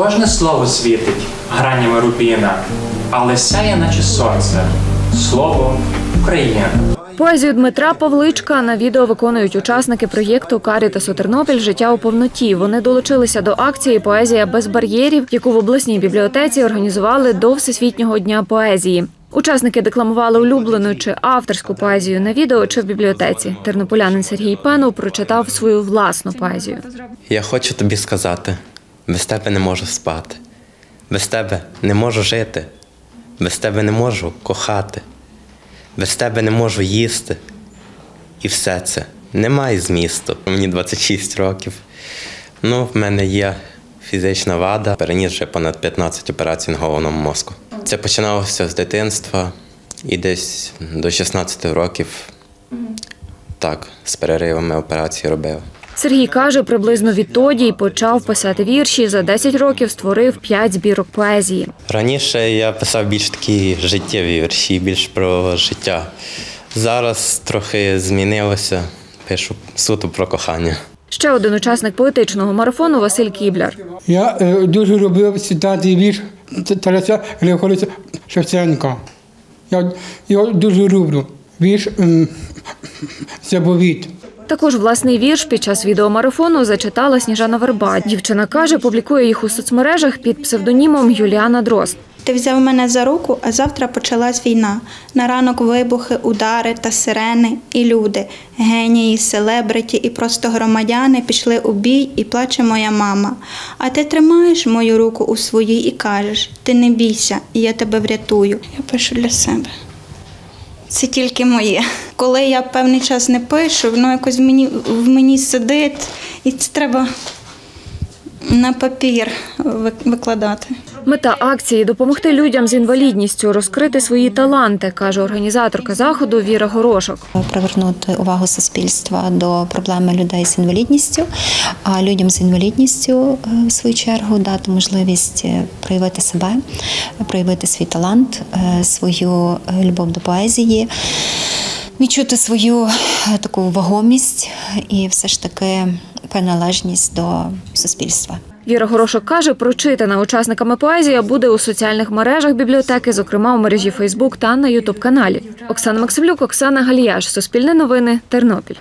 Кожне слово світить гранями рубіна, але сяє, наче сонце. Слово Україна. Поезію Дмитра Павличка на відео виконують учасники проєкту Карітасу Тернопіль Життя у повноті. Вони долучилися до акції Поезія без бар'єрів, яку в обласній бібліотеці організували до Всесвітнього дня поезії. Учасники декламували улюблену чи авторську поезію на відео чи в бібліотеці. Тернополянин Сергій Пенов прочитав свою власну поезію. Я хочу тобі сказати, без тебе не можу спати, без тебе не можу жити, без тебе не можу кохати, без тебе не можу їсти. І все це немає змісту. Мені 26 років. Ну, в мене є фізична вада, переніс вже понад 15 операцій на головному мозку. Це починалося з дитинства і десь до 16 років. Так, з переривами операції робив. Сергій каже, приблизно відтоді й почав писати вірші. За 10 років створив 5 збірок поезії. Раніше я писав більш такі життєві вірші, більш про життя. Зараз трохи змінилося, пишу суто про кохання. Ще один учасник поетичного марафону Василь Кібляр. Я е, дуже любив читати вірш Тараса Григоровича Шевченка. Я його дуже люблю. Вірш ем, «Заповіт». Також власний вірш під час відеомарафону зачитала Сніжана Верба. Дівчина каже, публікує їх у соцмережах під псевдонімом Юліана Дрозд. Ти взяв мене за руку, а завтра почалась війна. На ранок вибухи, удари та сирени, і люди, генії, селебриті і просто громадяни пішли у бій, і плаче моя мама. А ти тримаєш мою руку у своїй і кажеш: ти не бійся, я тебе врятую. Я пишу для себе. Це тільки моє. Коли я певний час не пишу, воно якось в мені, в мені сидить, і це треба на папір ви- викладати. Мета акції допомогти людям з інвалідністю розкрити свої таланти, каже організаторка заходу Віра Горошок. привернути увагу суспільства до проблеми людей з інвалідністю, а людям з інвалідністю, е, в свою чергу, дати можливість е, проявити себе, проявити свій талант, е, свою любов до поезії, відчути свою е, таку вагомість і все ж таки приналежність до суспільства. Віра Горошок каже, прочитана учасниками поезія буде у соціальних мережах бібліотеки, зокрема у мережі Фейсбук та на Ютуб каналі. Оксана Максимлюк, Оксана Галіяш, Суспільне новини, Тернопіль.